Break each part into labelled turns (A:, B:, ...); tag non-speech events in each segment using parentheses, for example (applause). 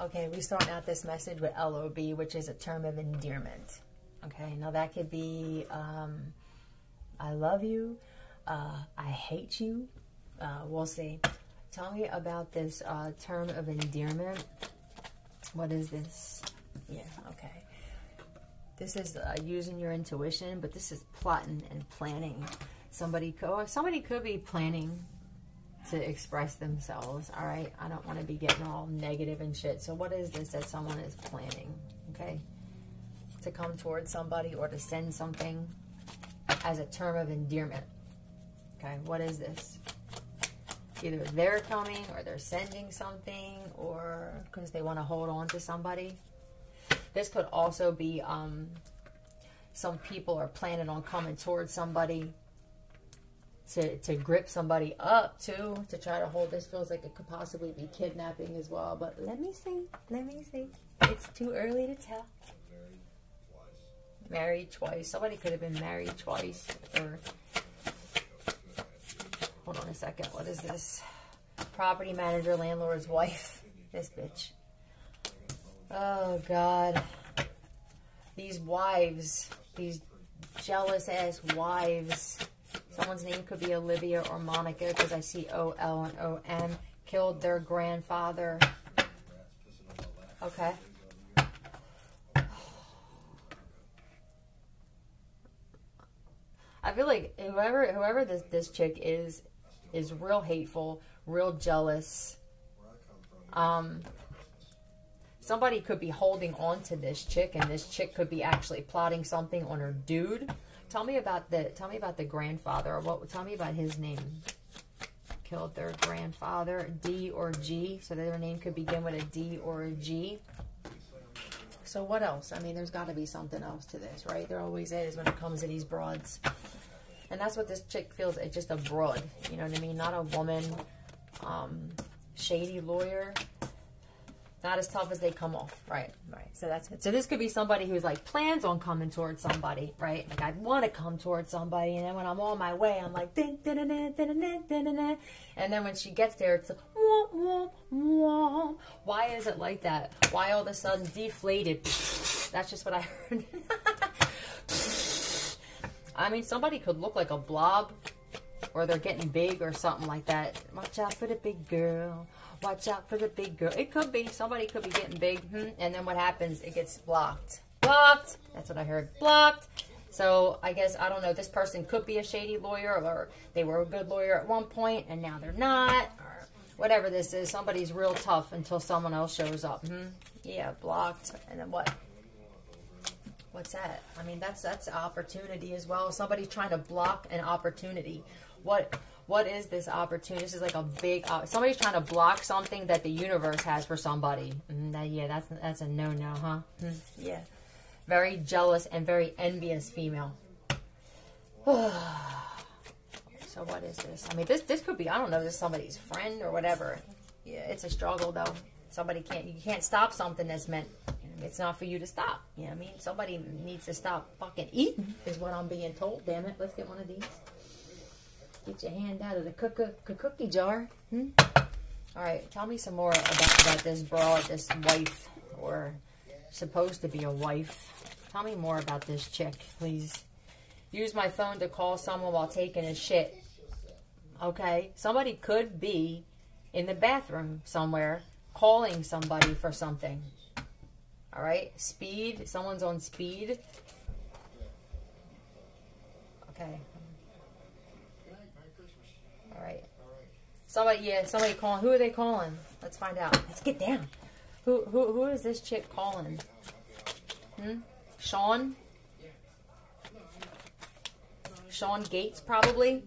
A: okay, we starting out this message with LOB, which is a term of endearment. Okay, now that could be um, I love you, uh, I hate you. Uh, we'll see. Tell me about this uh, term of endearment. What is this? Yeah, okay. This is uh, using your intuition, but this is plotting and planning. Somebody could, somebody could be planning to express themselves. All right, I don't want to be getting all negative and shit. So what is this that someone is planning? Okay, to come towards somebody or to send something as a term of endearment. Okay, what is this? Either they're coming or they're sending something or because they want to hold on to somebody. This could also be um, some people are planning on coming towards somebody to, to grip somebody up too, to try to hold. This feels like it could possibly be kidnapping as well, but let me see. Let me see. It's too early to tell. Married twice. Somebody could have been married twice or hold on a second. What is this? Property manager, landlord's wife. (laughs) This bitch. Oh God. These wives, these jealous ass wives Someone's name could be Olivia or Monica because I see O-L and O-N. Killed their grandfather. Okay. I feel like whoever whoever this this chick is is real hateful, real jealous. Um somebody could be holding on to this chick and this chick could be actually plotting something on her dude Tell me about the tell me about the grandfather. What tell me about his name? Killed their grandfather. D or G. So their name could begin with a D or a G. So what else? I mean, there's got to be something else to this, right? There always is when it comes to these broads. And that's what this chick feels. It's just a broad. You know what I mean? Not a woman. Um, shady lawyer not as tough as they come off. Right, right. So that's it. So this could be somebody who's like plans on coming towards somebody, right? Like I want to come towards somebody, and then when I'm on my way, I'm like, din, din, din, din, din, din, din, and then when she gets there, it's like, wah, wah, wah. why is it like that? Why all of a sudden deflated? (laughs) That's just what I (laughs) heard. I mean, somebody could look like a blob, or they're getting big or something like that. Watch out for the big girl. Watch out for the big girl. It could be. Somebody could be getting big. Hmm, and then what happens? It gets blocked. Blocked. That's what I heard. Blocked. So I guess, I don't know, this person could be a shady lawyer or they were a good lawyer at one point and now they're not. Or whatever this is. Somebody's real tough until someone else shows up. Hmm? Yeah, blocked. And then what? What's that? I mean, that's that's opportunity as well. Somebody trying to block an opportunity. What what is this opportunity? This is like a big, uh, somebody's trying to block something that the universe has for somebody. Mm, that, yeah, that's, that's a no-no, huh? Mm, yeah. Very jealous and very envious female. (sighs) so what is this? I mean, this, this could be, I don't know, this somebody's friend or whatever. Yeah, it's a struggle though. Somebody can't, you can't stop something that's meant, it's not for you to stop. You know what I mean? Somebody needs to stop fucking eating is what I'm being told. Damn it. Let's get one of these. Get your hand out of the cookie, jar. Hmm? All right, tell me some more about, about this broad, this wife, or supposed to be a wife. Tell me more about this chick, please. Use my phone to call someone while taking a shit. Okay, somebody could be in the bathroom somewhere calling somebody for something. All right, speed. Someone's on speed. Okay, Somebody, yeah, somebody calling. Who are they calling? Let's find out. Let's get down. Who, who, who is this chick calling? Hmm? Sean? Sean Gates, probably.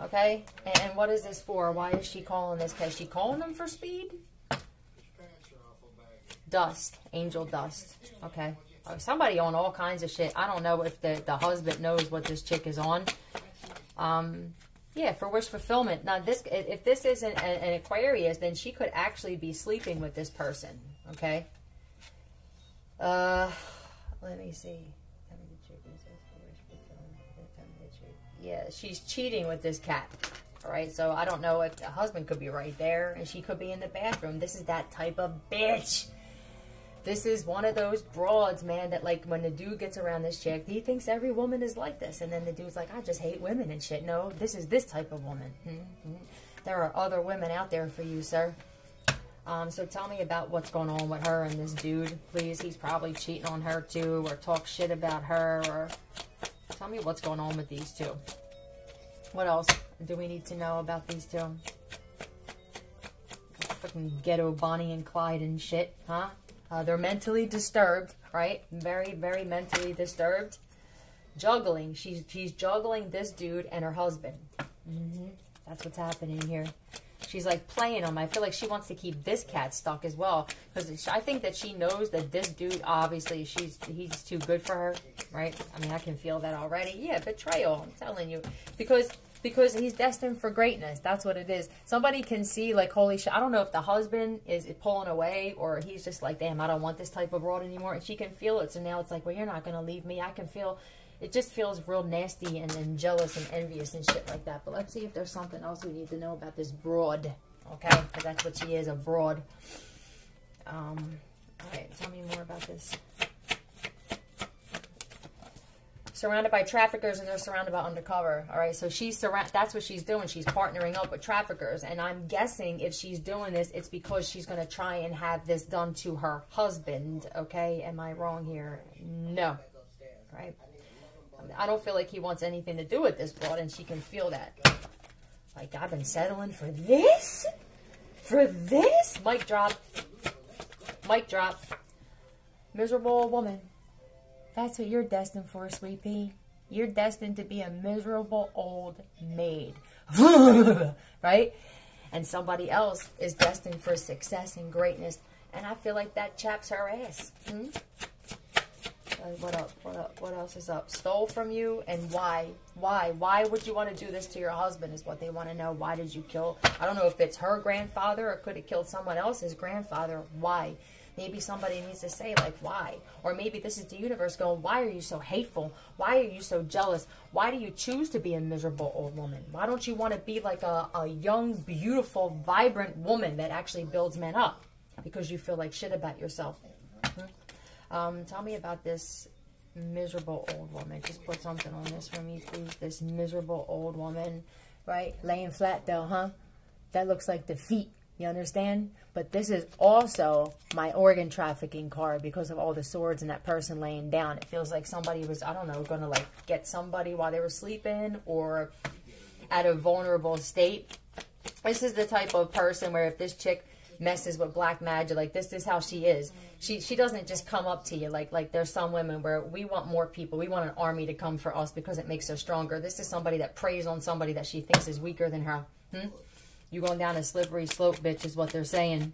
A: Okay. And, and what is this for? Why is she calling this? Is she calling them for speed? Dust. Angel dust. Okay. Uh, somebody on all kinds of shit. I don't know if the, the husband knows what this chick is on. Um, yeah, for wish fulfillment. Now, this if this isn't an Aquarius, then she could actually be sleeping with this person. Okay. Uh, let me see. Yeah, she's cheating with this cat. All right, so I don't know if the husband could be right there and she could be in the bathroom. This is that type of bitch. This is one of those broads, man, that like when the dude gets around this chick, he thinks every woman is like this. And then the dude's like, I just hate women and shit. No, this is this type of woman. Mm-hmm. There are other women out there for you, sir. Um, so tell me about what's going on with her and this dude, please. He's probably cheating on her too, or talk shit about her, or tell me what's going on with these two. What else do we need to know about these two? Fucking ghetto Bonnie and Clyde and shit, huh? Uh, they're mentally disturbed, right? Very, very mentally disturbed. Juggling. She's she's juggling this dude and her husband. Mm -hmm. That's what's happening here. She's like playing them. I feel like she wants to keep this cat stuck as well because I think that she knows that this dude obviously she's he's too good for her, right? I mean, I can feel that already. Yeah, betrayal. I'm telling you because because he's destined for greatness. That's what it is. Somebody can see like, holy shit. I don't know if the husband is pulling away or he's just like, damn, I don't want this type of broad anymore. And she can feel it. So now it's like, well, you're not going to leave me. I can feel, it just feels real nasty and, then jealous and envious and shit like that. But let's see if there's something else we need to know about this broad. Okay. Because that's what she is, a broad. Um, all right. Tell me more about this surrounded by traffickers and they're surrounded by undercover. All right, so she's surround. That's what she's doing. She's partnering up with traffickers, and I'm guessing if she's doing this, it's because she's going to try and have this done to her husband. Okay, am I wrong here? No. Right. I don't feel like he wants anything to do with this blood, and she can feel that. Like I've been settling for this, for this. Mic drop. Mic drop. Miserable woman. That's what you're destined for, sweet pea. You're destined to be a miserable old maid. (laughs) right? And somebody else is destined for success and greatness. And I feel like that chaps her ass. Hmm? Uh, what up? What up? What else is up? Stole from you and why? Why? Why would you want to do this to your husband is what they want to know. Why did you kill? I don't know if it's her grandfather or could have killed someone else's grandfather. Why? Maybe somebody needs to say, like, why? Or maybe this is the universe going, why are you so hateful? Why are you so jealous? Why do you choose to be a miserable old woman? Why don't you want to be like a, a young, beautiful, vibrant woman that actually builds men up? Because you feel like shit about yourself. Hmm? Um, tell me about this miserable old woman. Just put something on this for me, please. This miserable old woman, right? Laying flat, though, huh? That looks like defeat. You understand? But this is also my organ trafficking card because of all the swords and that person laying down. It feels like somebody was, I don't know, going to like get somebody while they were sleeping or at a vulnerable state. This is the type of person where if this chick messes with black magic, like this is how she is. She she doesn't just come up to you like like there's some women where we want more people. We want an army to come for us because it makes us stronger. This is somebody that preys on somebody that she thinks is weaker than her. Hmm? You're going down a slippery slope, bitch, is what they're saying.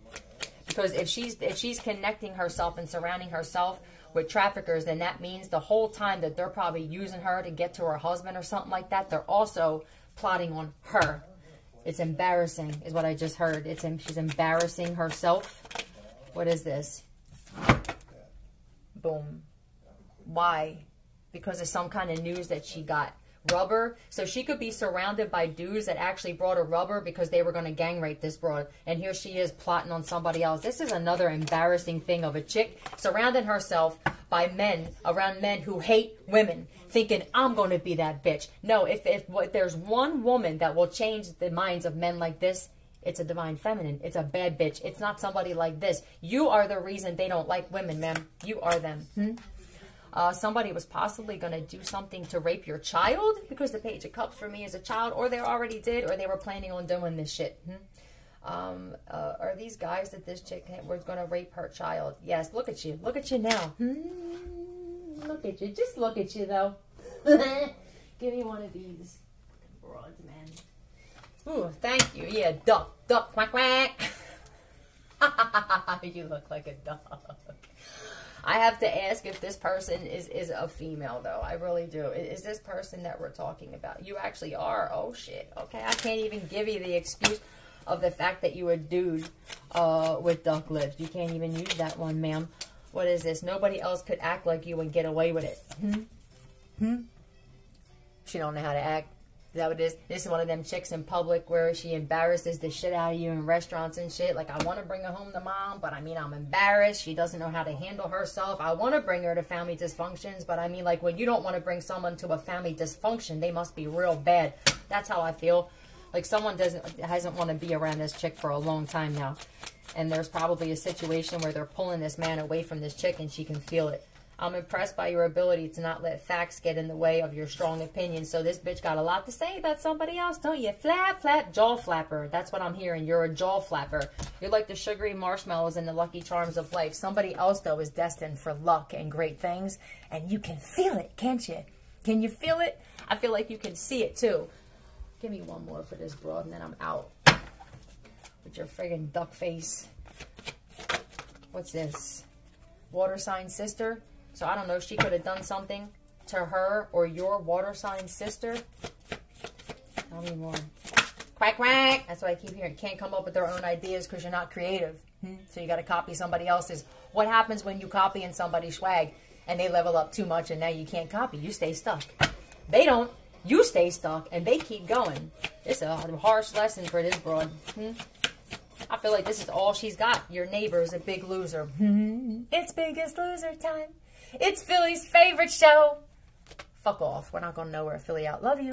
A: Because if she's if she's connecting herself and surrounding herself with traffickers, then that means the whole time that they're probably using her to get to her husband or something like that, they're also plotting on her. It's embarrassing, is what I just heard. It's she's embarrassing herself. What is this? Boom. Why? Because of some kind of news that she got rubber. So she could be surrounded by dudes that actually brought a rubber because they were going to gang rape this broad. And here she is plotting on somebody else. This is another embarrassing thing of a chick surrounding herself by men, around men who hate women, thinking, I'm going to be that bitch. No, if, if, if there's one woman that will change the minds of men like this, it's a divine feminine. It's a bad bitch. It's not somebody like this. You are the reason they don't like women, ma'am. You are them. Hmm? Uh, somebody was possibly going to do something to rape your child because the Page of Cups for me is a child, or they already did, or they were planning on doing this shit. Hmm? Um, uh, are these guys that this chick was going to rape her child? Yes, look at you. Look at you now. Hmm? Look at you. Just look at you, though. (laughs) Give me one of these broads, man. Ooh, thank you. Yeah, duck, duck, quack, quack. (laughs) you look like a dog. I have to ask if this person is, is a female, though. I really do. Is this person that we're talking about? You actually are. Oh, shit. Okay, I can't even give you the excuse of the fact that you a dude uh, with duck lips. You can't even use that one, ma'am. What is this? Nobody else could act like you and get away with it. Hmm? Hmm? She don't know how to act. Is that what it is? This is one of them chicks in public where she embarrasses the shit out of you in restaurants and shit. Like, I want to bring her home to mom, but I mean, I'm embarrassed. She doesn't know how to handle herself. I want to bring her to family dysfunctions, but I mean, like, when you don't want to bring someone to a family dysfunction, they must be real bad. That's how I feel. Like, someone doesn't hasn't want to be around this chick for a long time now. And there's probably a situation where they're pulling this man away from this chick and she can feel it. I'm impressed by your ability to not let facts get in the way of your strong opinion. So this bitch got a lot to say about somebody else, don't you? Flap, flap, jaw flapper. That's what I'm hearing. You're a jaw flapper. You're like the sugary marshmallows and the lucky charms of life. Somebody else, though, is destined for luck and great things. And you can feel it, can't you? Can you feel it? I feel like you can see it, too. Give me one more for this broad, and then I'm out. With your friggin' duck face. What's this? Water sign sister? So I don't know, if she could have done something to her or your water sign sister. Tell me more. Quack, quack. That's what I keep hearing. Can't come up with their own ideas because you're not creative. Hmm? So you got to copy somebody else's. What happens when you copy in somebody's swag and they level up too much and now you can't copy? You stay stuck. They don't. You stay stuck and they keep going. It's a harsh lesson for this broad. Hmm? I feel like this is all she's got. Your neighbor is a big loser. (laughs) it's biggest loser time. It's Philly's favorite show. Fuck off. We're not going to know where Philly out. Love you.